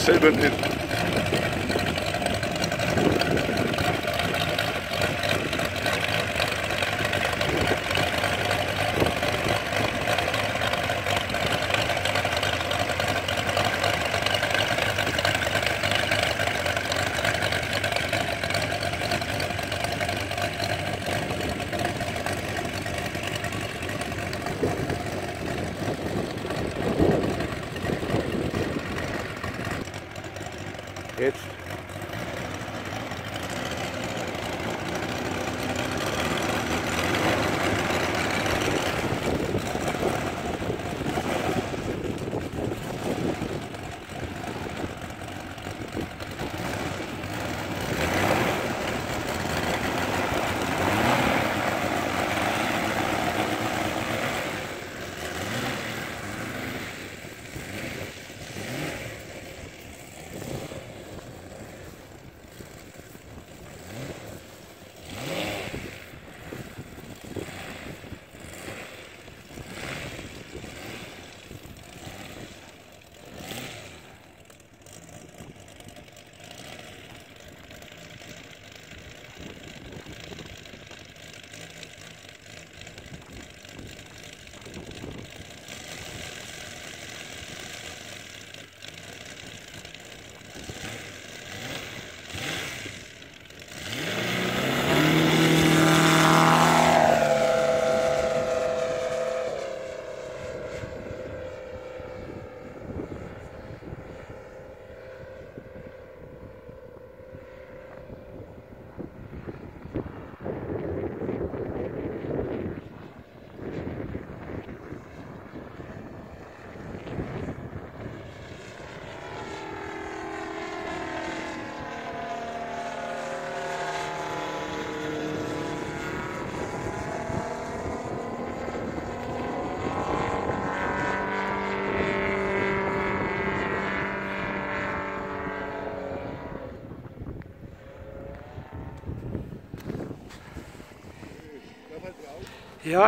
selber nicht. It's Yeah.